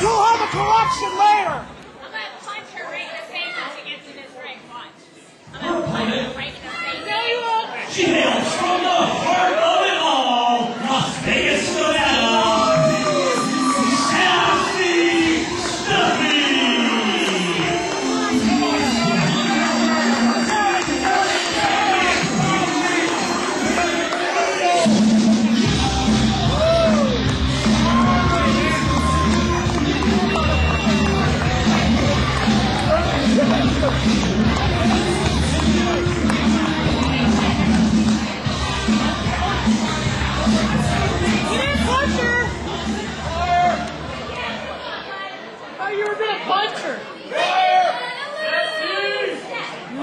You'll have a correction later. I'm going to punch her right in the face when she gets in this ring. Watch. I'm going to punch her right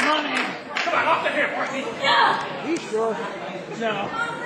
Come. Yeah. He sure. No.